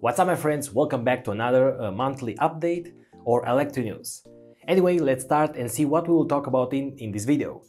What's up my friends, welcome back to another uh, monthly update or Electro News. Anyway, let's start and see what we will talk about in, in this video.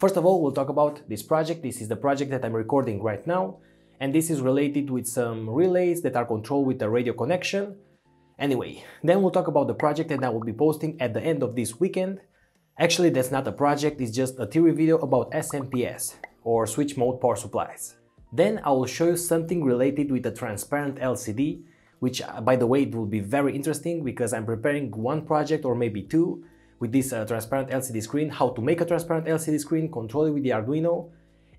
First of all, we'll talk about this project. This is the project that I'm recording right now and this is related with some relays that are controlled with a radio connection. Anyway, then we'll talk about the project that I will be posting at the end of this weekend. Actually, that's not a project, it's just a theory video about SMPS, or switch mode power supplies. Then I will show you something related with a transparent LCD, which uh, by the way it will be very interesting because I'm preparing one project or maybe two with this uh, transparent LCD screen, how to make a transparent LCD screen, control it with the Arduino,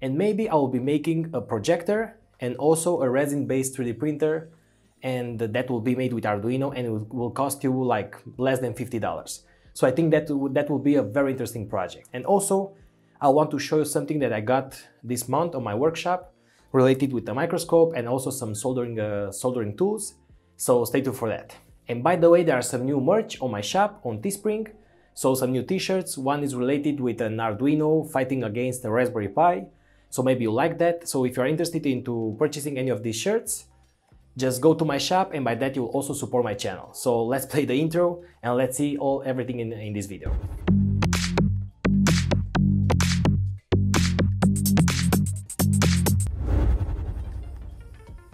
and maybe I will be making a projector and also a resin-based 3D printer and that will be made with Arduino and it will cost you like less than $50. So I think that, that will be a very interesting project. And also, I want to show you something that I got this month on my workshop related with the microscope and also some soldering, uh, soldering tools. So stay tuned for that. And by the way, there are some new merch on my shop on Teespring. So some new t-shirts. One is related with an Arduino fighting against the Raspberry Pi. So maybe you like that. So if you're interested into purchasing any of these shirts, just go to my shop and by that you'll also support my channel. So let's play the intro and let's see all everything in, in this video.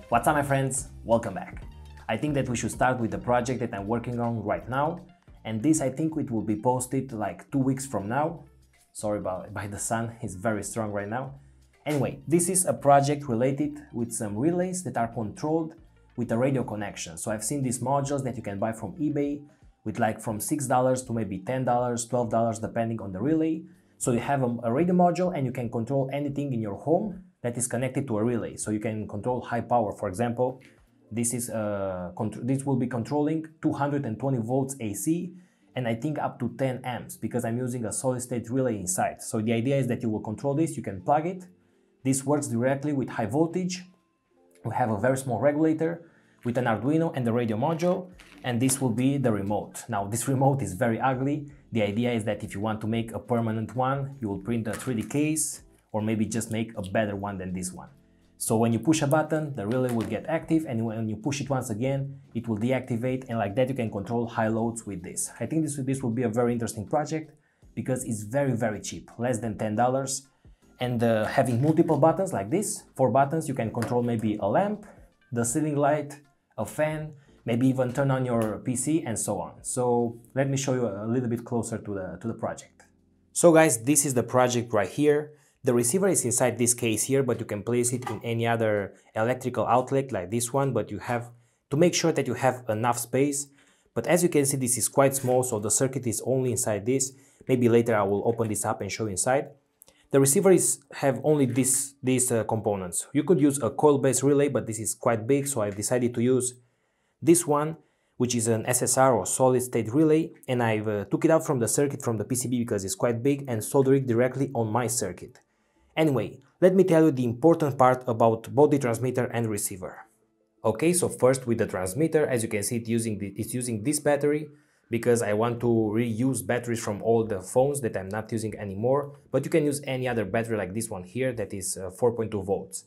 What's up my friends? Welcome back. I think that we should start with the project that I'm working on right now and this I think it will be posted like two weeks from now. Sorry about by the sun, it's very strong right now. Anyway, this is a project related with some relays that are controlled with a radio connection. So I've seen these modules that you can buy from eBay with like from $6 to maybe $10, $12 depending on the relay. So you have a, a radio module and you can control anything in your home that is connected to a relay. So you can control high power. For example, this is uh, this will be controlling 220 volts AC and I think up to 10 amps because I'm using a solid state relay inside. So the idea is that you will control this, you can plug it this works directly with high voltage. We have a very small regulator with an Arduino and the radio module, and this will be the remote. Now, this remote is very ugly. The idea is that if you want to make a permanent one, you will print a 3D case, or maybe just make a better one than this one. So when you push a button, the relay will get active, and when you push it once again, it will deactivate, and like that you can control high loads with this. I think this, this will be a very interesting project because it's very, very cheap, less than $10 and uh, having multiple buttons like this, four buttons, you can control maybe a lamp, the ceiling light, a fan, maybe even turn on your PC and so on. So let me show you a little bit closer to the, to the project. So guys, this is the project right here. The receiver is inside this case here, but you can place it in any other electrical outlet like this one, but you have to make sure that you have enough space. But as you can see, this is quite small, so the circuit is only inside this. Maybe later I will open this up and show inside. The receivers have only this, these uh, components. You could use a coil-based relay, but this is quite big, so I decided to use this one, which is an SSR or solid-state relay, and I've uh, took it out from the circuit from the PCB because it's quite big and soldered it directly on my circuit. Anyway, let me tell you the important part about both the transmitter and receiver. Okay, so first with the transmitter, as you can see, it using the, it's using this battery, because I want to reuse batteries from all the phones that I'm not using anymore, but you can use any other battery like this one here that is uh, 4.2 volts.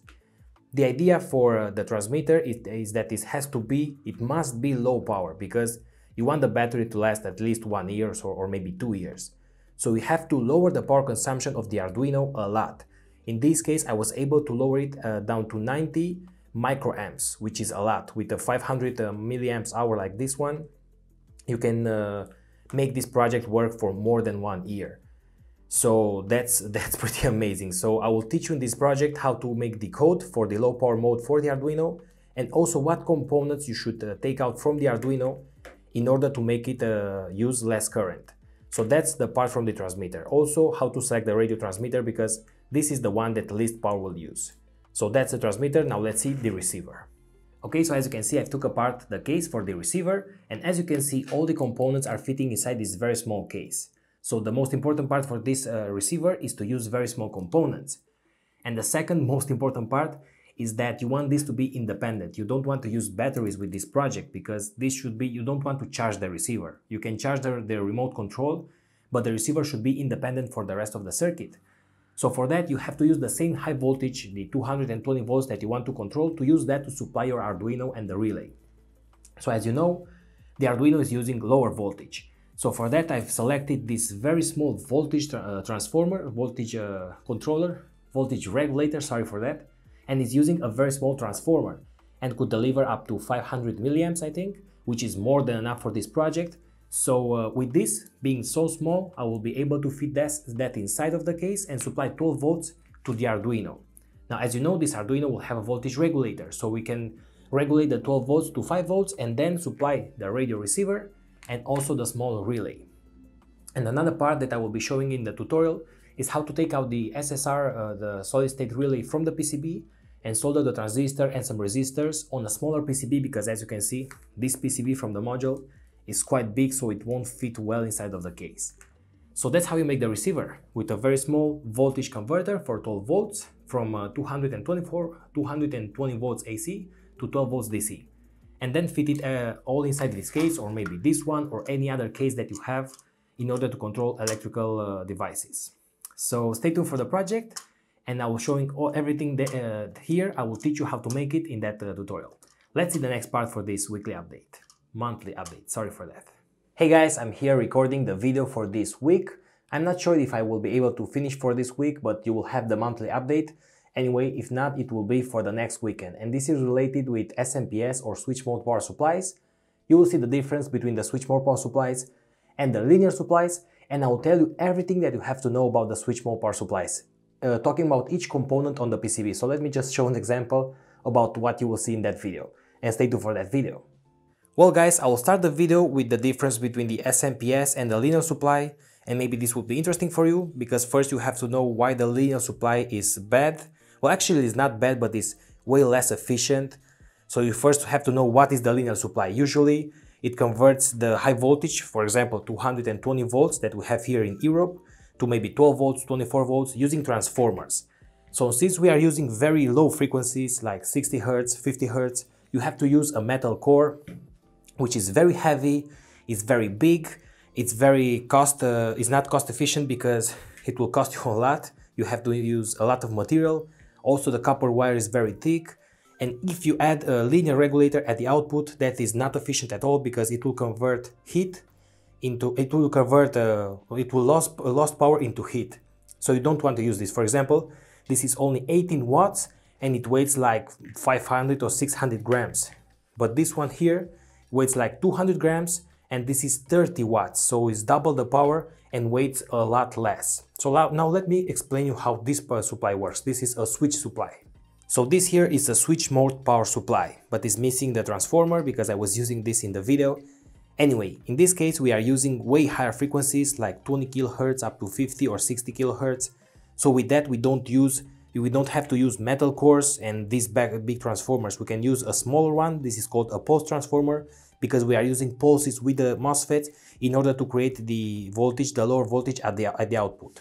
The idea for uh, the transmitter is, is that it has to be, it must be low power because you want the battery to last at least one year or, or maybe two years. So we have to lower the power consumption of the Arduino a lot. In this case, I was able to lower it uh, down to 90 microamps, which is a lot. With a 500 uh, milliamps hour like this one, you can uh, make this project work for more than one year. So that's that's pretty amazing. So I will teach you in this project how to make the code for the low power mode for the Arduino and also what components you should uh, take out from the Arduino in order to make it uh, use less current. So that's the part from the transmitter. Also how to select the radio transmitter because this is the one that least power will use. So that's the transmitter. Now let's see the receiver. Okay, so as you can see, I've took apart the case for the receiver, and as you can see, all the components are fitting inside this very small case. So the most important part for this uh, receiver is to use very small components. And the second most important part is that you want this to be independent. You don't want to use batteries with this project because this should be, you don't want to charge the receiver. You can charge the, the remote control, but the receiver should be independent for the rest of the circuit. So for that, you have to use the same high voltage, the 220 volts that you want to control, to use that to supply your Arduino and the relay. So as you know, the Arduino is using lower voltage. So for that I've selected this very small voltage tra uh, transformer, voltage uh, controller, voltage regulator, sorry for that, and it's using a very small transformer and could deliver up to 500 milliamps I think, which is more than enough for this project. So uh, with this being so small, I will be able to fit that, that inside of the case and supply 12 volts to the Arduino. Now as you know, this Arduino will have a voltage regulator, so we can regulate the 12 volts to 5 volts and then supply the radio receiver and also the small relay. And another part that I will be showing in the tutorial is how to take out the SSR, uh, the solid state relay from the PCB and solder the transistor and some resistors on a smaller PCB because as you can see, this PCB from the module is quite big so it won't fit well inside of the case. So that's how you make the receiver with a very small voltage converter for 12 volts from uh, 224 220 volts AC to 12 volts DC and then fit it uh, all inside this case or maybe this one or any other case that you have in order to control electrical uh, devices. So stay tuned for the project and I will showing all everything that, uh, here. I will teach you how to make it in that uh, tutorial. Let's see the next part for this weekly update, monthly update, sorry for that. Hey guys, I'm here recording the video for this week. I'm not sure if I will be able to finish for this week, but you will have the monthly update. Anyway, if not, it will be for the next weekend. And this is related with SMPS or switch mode power supplies. You will see the difference between the switch mode power supplies and the linear supplies. And I will tell you everything that you have to know about the switch mode power supplies, uh, talking about each component on the PCB. So let me just show an example about what you will see in that video. And stay tuned for that video. Well guys, I will start the video with the difference between the SMPS and the linear supply and maybe this would be interesting for you because first you have to know why the linear supply is bad well, actually it's not bad, but it's way less efficient. So you first have to know what is the linear supply. Usually it converts the high voltage, for example, 220 volts that we have here in Europe to maybe 12 volts, 24 volts using transformers. So since we are using very low frequencies like 60 hertz, 50 hertz, you have to use a metal core, which is very heavy, it's very big, it's very cost, uh, it's not cost efficient because it will cost you a lot. You have to use a lot of material. Also the copper wire is very thick. And if you add a linear regulator at the output that is not efficient at all because it will convert heat into it will convert uh, it will lose, uh, lost power into heat. So you don't want to use this. For example this is only 18 watts and it weighs like 500 or 600 grams. But this one here weighs like 200 grams and this is 30 watts so it's double the power and weighs a lot less. So now let me explain you how this power supply works. This is a switch supply. So this here is a switch mode power supply, but it's missing the transformer because I was using this in the video. Anyway, in this case we are using way higher frequencies like 20 kHz up to 50 or 60 kHz. So with that we don't use we don't have to use metal cores and these big transformers. We can use a smaller one. This is called a pulse transformer because we are using pulses with the MOSFET in order to create the voltage, the lower voltage at the, at the output.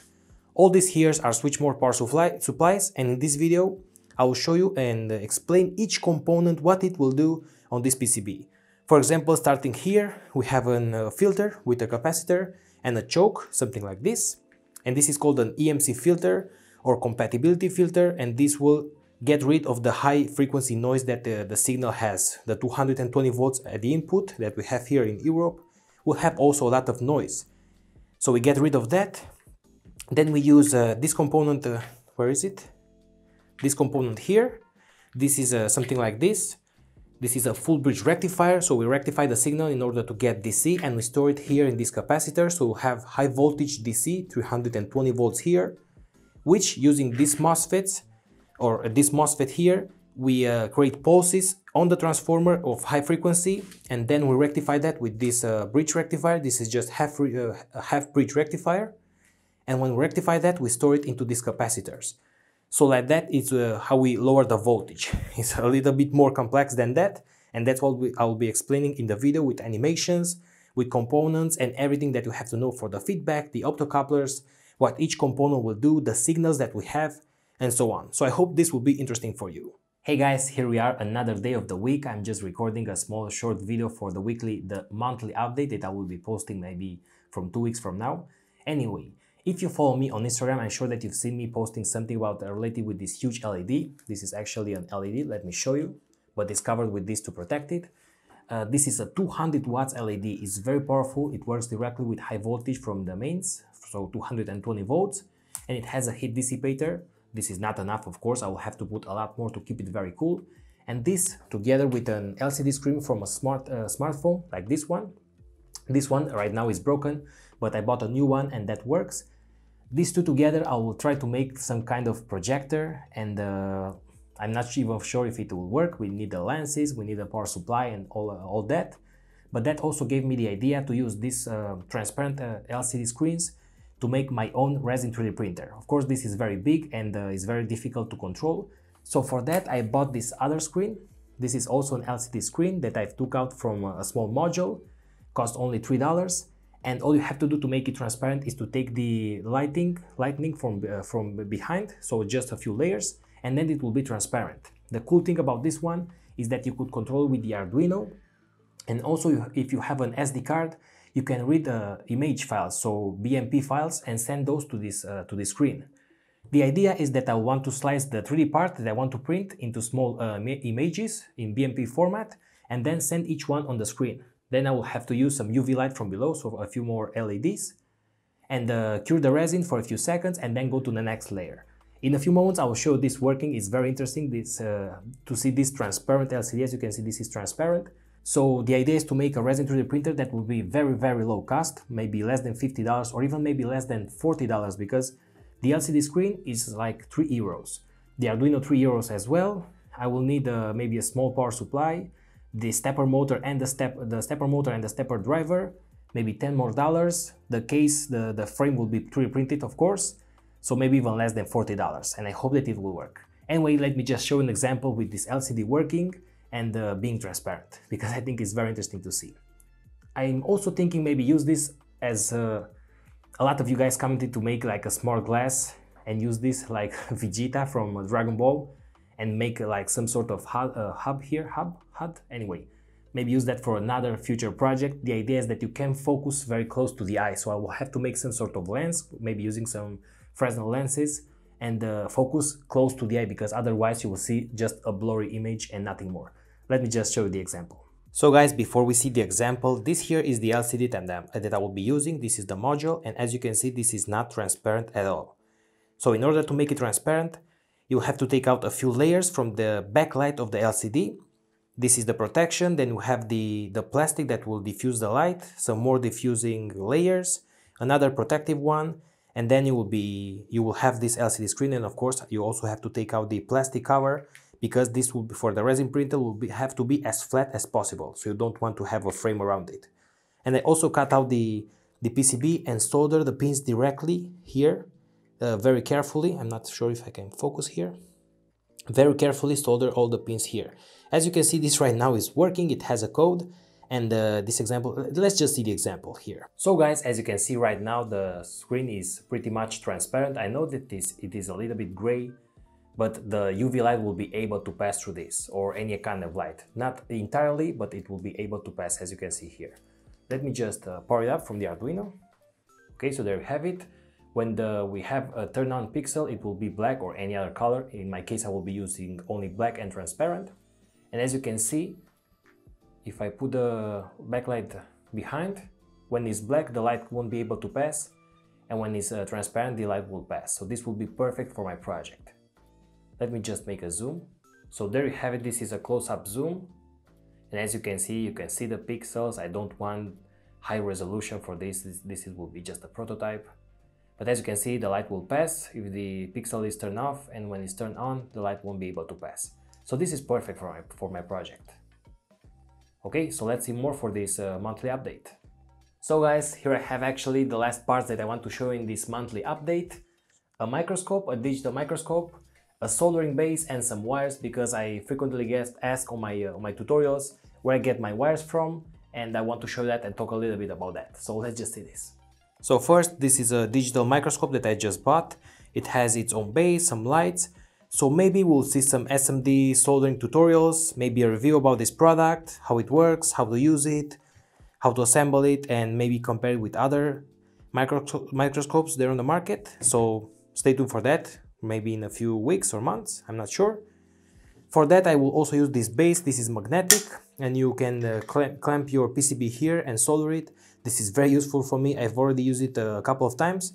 All these here are switch mode power supply, supplies and in this video I will show you and explain each component what it will do on this PCB. For example, starting here, we have a uh, filter with a capacitor and a choke, something like this. And this is called an EMC filter or compatibility filter and this will get rid of the high frequency noise that the, the signal has. The 220 volts at the input that we have here in Europe will have also a lot of noise. So we get rid of that. Then we use uh, this component, uh, where is it? This component here. This is uh, something like this. This is a full bridge rectifier, so we rectify the signal in order to get DC and we store it here in this capacitor, so we have high voltage DC, 320 volts here, which using these MOSFETs or this MOSFET here, we uh, create pulses on the transformer of high frequency and then we rectify that with this uh, bridge rectifier. This is just half, uh, half bridge rectifier. And when we rectify that, we store it into these capacitors. So like that is uh, how we lower the voltage. It's a little bit more complex than that. And that's what we, I will be explaining in the video with animations, with components and everything that you have to know for the feedback, the optocouplers, what each component will do, the signals that we have, and so on. So I hope this will be interesting for you. Hey guys, here we are another day of the week. I'm just recording a small short video for the weekly, the monthly update that I will be posting maybe from two weeks from now. Anyway, if you follow me on Instagram, I'm sure that you've seen me posting something about uh, related with this huge LED. This is actually an LED, let me show you, but it's covered with this to protect it. Uh, this is a 200 watts LED. It's very powerful. It works directly with high voltage from the mains, so 220 volts, and it has a heat dissipator. This is not enough, of course. I will have to put a lot more to keep it very cool. And this, together with an LCD screen from a smart uh, smartphone like this one. This one right now is broken, but I bought a new one and that works. These two together, I will try to make some kind of projector and uh, I'm not even sure if it will work. We need the lenses, we need a power supply and all, all that. But that also gave me the idea to use these uh, transparent uh, LCD screens to make my own resin 3D printer. Of course, this is very big and uh, is very difficult to control. So for that, I bought this other screen. This is also an LCD screen that I've took out from a small module, cost only $3 and all you have to do to make it transparent is to take the lighting lightning from uh, from behind so just a few layers and then it will be transparent the cool thing about this one is that you could control with the arduino and also if you have an sd card you can read uh, image files so bmp files and send those to this uh, to the screen the idea is that I want to slice the 3D part that I want to print into small uh, images in BMP format and then send each one on the screen. Then I will have to use some UV light from below, so a few more LEDs, and uh, cure the resin for a few seconds and then go to the next layer. In a few moments I will show this working, it's very interesting this, uh, to see this transparent LCD, as you can see this is transparent. So the idea is to make a resin 3D printer that will be very very low cost, maybe less than $50 or even maybe less than $40 because the LCD screen is like 3 euros. The Arduino 3 euros as well. I will need uh, maybe a small power supply, the stepper motor and the step the stepper motor and the stepper driver maybe 10 more dollars the case the the frame will be 3D printed of course so maybe even less than 40 dollars and i hope that it will work. Anyway let me just show an example with this lcd working and uh, being transparent because i think it's very interesting to see. I'm also thinking maybe use this as uh, a lot of you guys commented to make like a smart glass and use this like vegeta from dragon ball and make like some sort of hub, uh, hub here hub HUD anyway maybe use that for another future project. The idea is that you can focus very close to the eye so I will have to make some sort of lens maybe using some Fresnel lenses and uh, focus close to the eye because otherwise you will see just a blurry image and nothing more let me just show you the example so guys, before we see the example, this here is the LCD tandem that I will be using. This is the module and as you can see, this is not transparent at all. So in order to make it transparent, you have to take out a few layers from the backlight of the LCD this is the protection, then you have the, the plastic that will diffuse the light, some more diffusing layers, another protective one, and then you will be you will have this LCD screen and of course you also have to take out the plastic cover because this will be for the resin printer will be, have to be as flat as possible so you don't want to have a frame around it. And I also cut out the, the PCB and solder the pins directly here uh, very carefully. I'm not sure if I can focus here. Very carefully solder all the pins here. As you can see, this right now is working, it has a code, and uh, this example, let's just see the example here. So guys, as you can see right now, the screen is pretty much transparent. I know that this, it is a little bit gray, but the UV light will be able to pass through this, or any kind of light. Not entirely, but it will be able to pass, as you can see here. Let me just uh, power it up from the Arduino. Okay, so there you have it. When the, we have a turn on pixel, it will be black or any other color. In my case, I will be using only black and transparent. And as you can see, if I put the backlight behind, when it's black, the light won't be able to pass. And when it's uh, transparent, the light will pass. So this will be perfect for my project. Let me just make a zoom. So there you have it. This is a close-up zoom. And as you can see, you can see the pixels. I don't want high resolution for this. This, this will be just a prototype. But as you can see, the light will pass if the pixel is turned off and when it's turned on, the light won't be able to pass. So this is perfect for my, for my project. Okay, so let's see more for this uh, monthly update. So guys, here I have actually the last parts that I want to show in this monthly update. A microscope, a digital microscope, a soldering base and some wires because I frequently get asked on my, uh, on my tutorials where I get my wires from and I want to show that and talk a little bit about that. So let's just see this. So first, this is a digital microscope that I just bought. It has its own base, some lights, so maybe we'll see some SMD soldering tutorials, maybe a review about this product, how it works, how to use it, how to assemble it, and maybe compare it with other micro microscopes there on the market. So stay tuned for that, maybe in a few weeks or months, I'm not sure. For that I will also use this base, this is magnetic and you can uh, clamp your PCB here and solder it. This is very useful for me, I've already used it a couple of times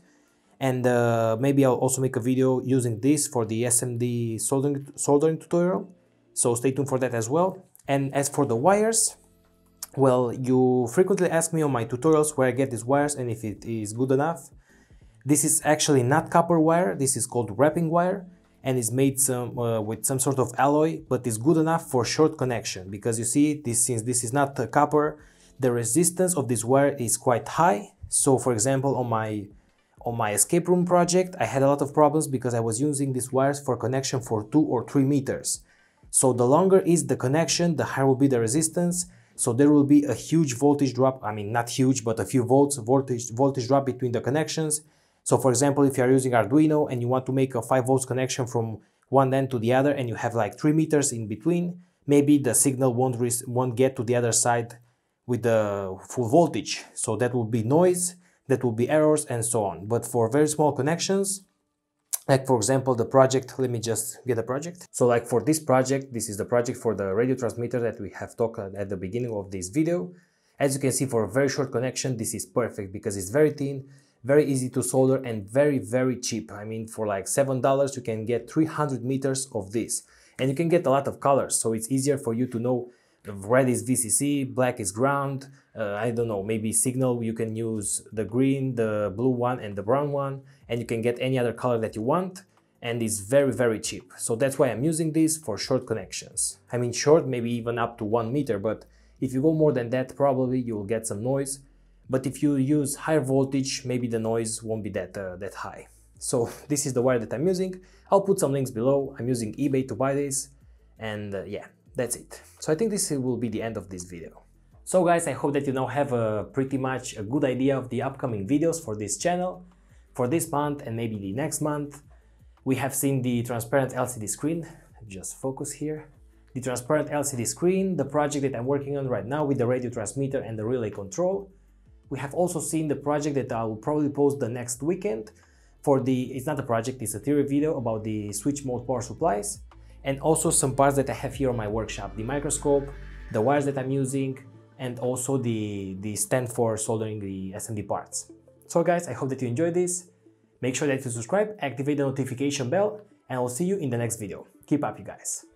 and uh, maybe I'll also make a video using this for the SMD soldering, soldering tutorial, so stay tuned for that as well. And as for the wires, well, you frequently ask me on my tutorials where I get these wires and if it is good enough. This is actually not copper wire, this is called wrapping wire. And is made some uh, with some sort of alloy but is good enough for short connection. Because you see this since this is not copper the resistance of this wire is quite high. So for example on my on my escape room project I had a lot of problems because I was using these wires for connection for 2 or 3 meters. So the longer is the connection the higher will be the resistance. So there will be a huge voltage drop I mean not huge but a few volts voltage voltage drop between the connections. So for example, if you are using Arduino and you want to make a 5 volts connection from one end to the other and you have like 3 meters in between, maybe the signal won't, won't get to the other side with the full voltage. So that will be noise, that will be errors and so on. But for very small connections, like for example the project, let me just get a project. So like for this project, this is the project for the radio transmitter that we have talked at the beginning of this video. As you can see for a very short connection, this is perfect because it's very thin, very easy to solder and very very cheap i mean for like seven dollars you can get 300 meters of this and you can get a lot of colors so it's easier for you to know red is vcc black is ground uh, i don't know maybe signal you can use the green the blue one and the brown one and you can get any other color that you want and it's very very cheap so that's why i'm using this for short connections i mean short maybe even up to one meter but if you go more than that probably you will get some noise but if you use higher voltage, maybe the noise won't be that, uh, that high. So this is the wire that I'm using. I'll put some links below. I'm using eBay to buy this. And uh, yeah, that's it. So I think this will be the end of this video. So guys, I hope that you now have a pretty much a good idea of the upcoming videos for this channel. For this month and maybe the next month, we have seen the transparent LCD screen. Just focus here. The transparent LCD screen, the project that I'm working on right now with the radio transmitter and the relay control. We have also seen the project that I will probably post the next weekend for the, it's not a project, it's a theory video about the switch mode power supplies and also some parts that I have here on my workshop, the microscope, the wires that I'm using, and also the, the stand for soldering the SMD parts. So guys, I hope that you enjoyed this. Make sure that you subscribe, activate the notification bell, and I'll see you in the next video. Keep up you guys.